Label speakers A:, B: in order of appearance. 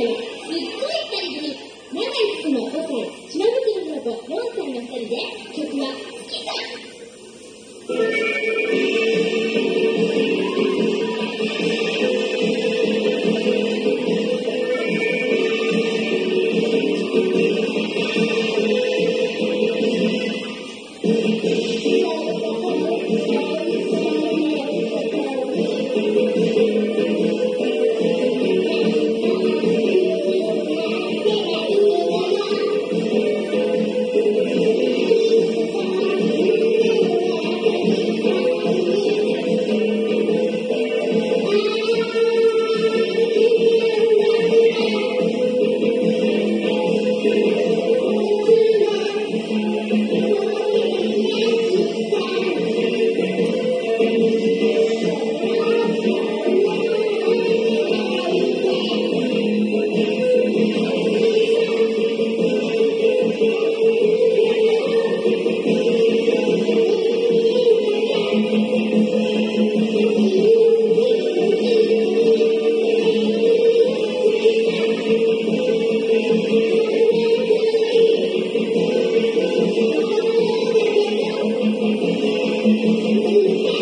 A: の日本スタイに長い服の5歳、島口の子4歳の2人で曲は「好きだ」Thank you. Thank you.